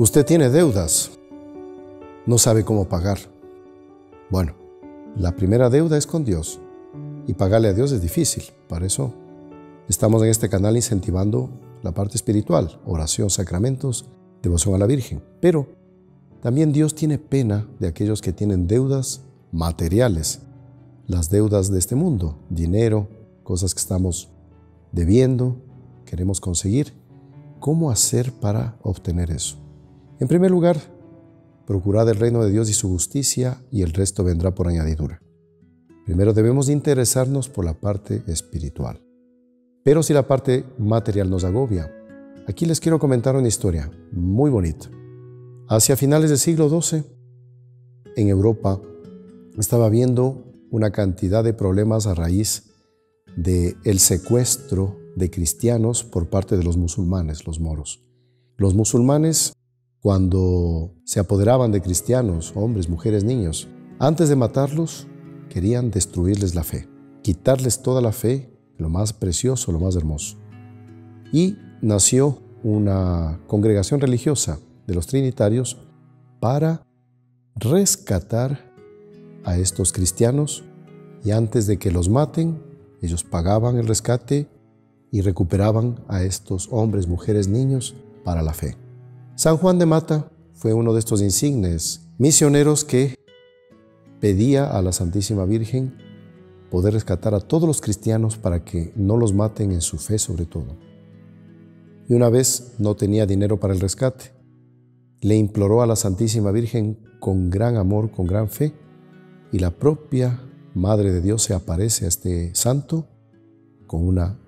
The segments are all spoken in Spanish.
Usted tiene deudas, no sabe cómo pagar. Bueno, la primera deuda es con Dios y pagarle a Dios es difícil. Para eso estamos en este canal incentivando la parte espiritual, oración, sacramentos, devoción a la Virgen. Pero también Dios tiene pena de aquellos que tienen deudas materiales, las deudas de este mundo, dinero, cosas que estamos debiendo, queremos conseguir. ¿Cómo hacer para obtener eso? En primer lugar, procurad el reino de Dios y su justicia y el resto vendrá por añadidura. Primero debemos interesarnos por la parte espiritual. Pero si la parte material nos agobia, aquí les quiero comentar una historia muy bonita. Hacia finales del siglo XII, en Europa, estaba habiendo una cantidad de problemas a raíz del el secuestro de cristianos por parte de los musulmanes, los moros. Los musulmanes cuando se apoderaban de cristianos, hombres, mujeres, niños, antes de matarlos, querían destruirles la fe, quitarles toda la fe, lo más precioso, lo más hermoso. Y nació una congregación religiosa de los trinitarios para rescatar a estos cristianos y antes de que los maten, ellos pagaban el rescate y recuperaban a estos hombres, mujeres, niños para la fe. San Juan de Mata fue uno de estos insignes misioneros que pedía a la Santísima Virgen poder rescatar a todos los cristianos para que no los maten en su fe sobre todo. Y una vez no tenía dinero para el rescate, le imploró a la Santísima Virgen con gran amor, con gran fe, y la propia Madre de Dios se aparece a este santo con una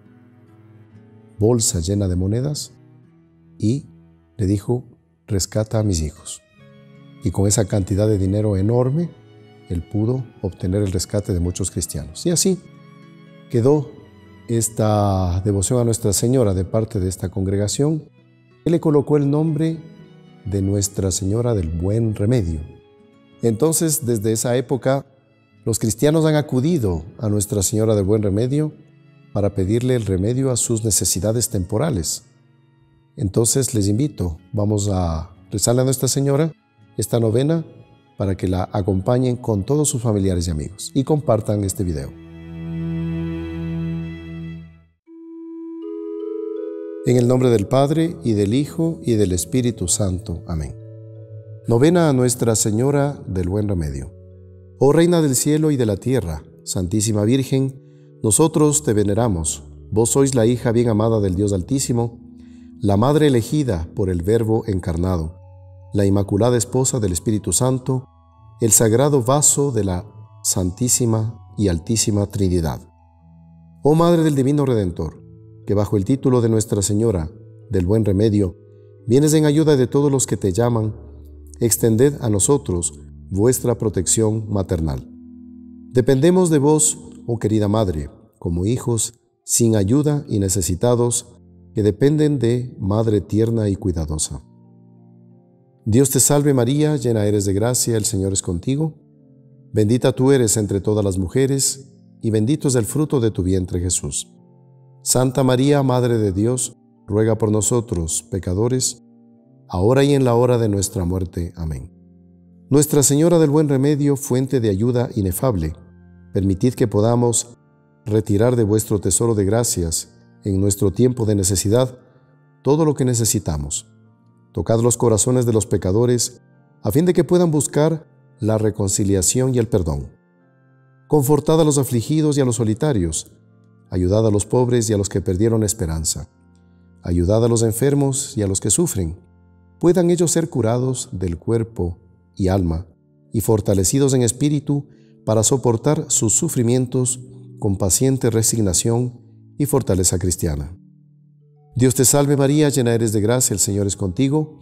bolsa llena de monedas y le dijo, rescata a mis hijos. Y con esa cantidad de dinero enorme, él pudo obtener el rescate de muchos cristianos. Y así quedó esta devoción a Nuestra Señora de parte de esta congregación. Él le colocó el nombre de Nuestra Señora del Buen Remedio. Entonces, desde esa época, los cristianos han acudido a Nuestra Señora del Buen Remedio para pedirle el remedio a sus necesidades temporales. Entonces les invito, vamos a rezarle a Nuestra Señora esta novena para que la acompañen con todos sus familiares y amigos y compartan este video. En el nombre del Padre y del Hijo y del Espíritu Santo. Amén. Novena a Nuestra Señora del Buen Remedio. Oh Reina del cielo y de la tierra, Santísima Virgen, nosotros te veneramos. Vos sois la hija bien amada del Dios Altísimo la Madre elegida por el Verbo encarnado, la Inmaculada Esposa del Espíritu Santo, el sagrado vaso de la Santísima y Altísima Trinidad. Oh Madre del Divino Redentor, que bajo el título de Nuestra Señora, del Buen Remedio, vienes en ayuda de todos los que te llaman, extended a nosotros vuestra protección maternal. Dependemos de vos, oh querida Madre, como hijos, sin ayuda y necesitados, que dependen de Madre tierna y cuidadosa. Dios te salve María, llena eres de gracia, el Señor es contigo. Bendita tú eres entre todas las mujeres, y bendito es el fruto de tu vientre Jesús. Santa María, Madre de Dios, ruega por nosotros, pecadores, ahora y en la hora de nuestra muerte. Amén. Nuestra Señora del Buen Remedio, fuente de ayuda inefable, permitid que podamos retirar de vuestro tesoro de gracias en nuestro tiempo de necesidad todo lo que necesitamos. Tocad los corazones de los pecadores a fin de que puedan buscar la reconciliación y el perdón. Confortad a los afligidos y a los solitarios. Ayudad a los pobres y a los que perdieron esperanza. Ayudad a los enfermos y a los que sufren. Puedan ellos ser curados del cuerpo y alma y fortalecidos en espíritu para soportar sus sufrimientos con paciente resignación y fortaleza cristiana. Dios te salve María, llena eres de gracia, el Señor es contigo,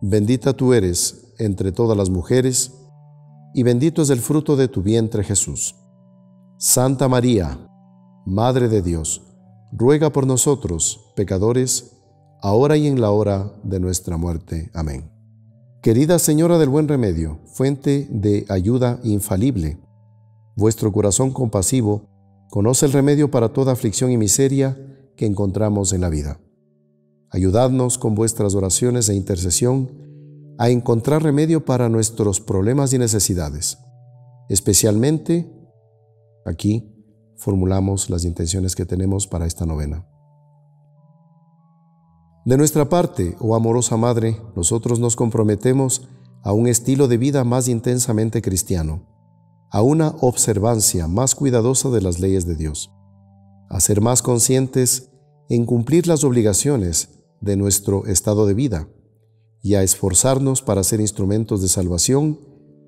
bendita tú eres entre todas las mujeres, y bendito es el fruto de tu vientre Jesús. Santa María, Madre de Dios, ruega por nosotros, pecadores, ahora y en la hora de nuestra muerte. Amén. Querida Señora del Buen Remedio, fuente de ayuda infalible, vuestro corazón compasivo conoce el remedio para toda aflicción y miseria que encontramos en la vida. Ayudadnos con vuestras oraciones e intercesión a encontrar remedio para nuestros problemas y necesidades. Especialmente, aquí formulamos las intenciones que tenemos para esta novena. De nuestra parte, oh amorosa Madre, nosotros nos comprometemos a un estilo de vida más intensamente cristiano, a una observancia más cuidadosa de las leyes de Dios, a ser más conscientes en cumplir las obligaciones de nuestro estado de vida y a esforzarnos para ser instrumentos de salvación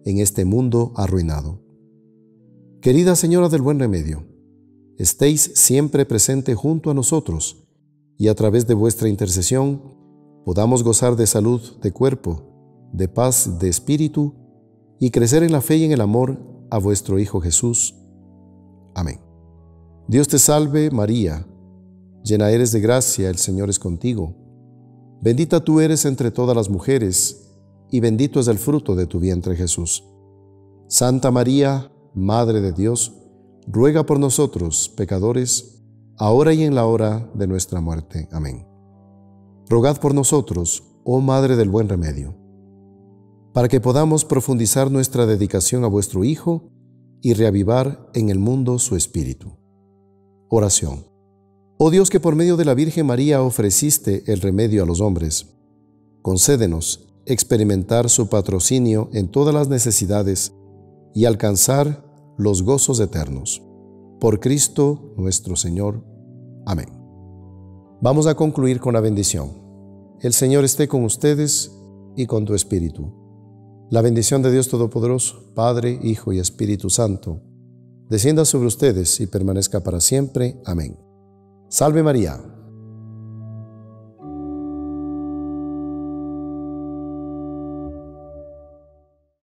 en este mundo arruinado. Querida Señora del Buen Remedio, estéis siempre presente junto a nosotros, y a través de vuestra intercesión podamos gozar de salud de cuerpo, de paz de espíritu y crecer en la fe y en el amor a vuestro Hijo Jesús. Amén. Dios te salve María, llena eres de gracia, el Señor es contigo. Bendita tú eres entre todas las mujeres, y bendito es el fruto de tu vientre Jesús. Santa María, Madre de Dios, ruega por nosotros, pecadores, ahora y en la hora de nuestra muerte. Amén. Rogad por nosotros, oh Madre del Buen Remedio, para que podamos profundizar nuestra dedicación a vuestro Hijo y reavivar en el mundo su espíritu. Oración. Oh Dios que por medio de la Virgen María ofreciste el remedio a los hombres, concédenos experimentar su patrocinio en todas las necesidades y alcanzar los gozos eternos. Por Cristo nuestro Señor. Amén. Vamos a concluir con la bendición. El Señor esté con ustedes y con tu espíritu. La bendición de Dios Todopoderoso, Padre, Hijo y Espíritu Santo, descienda sobre ustedes y permanezca para siempre. Amén. Salve María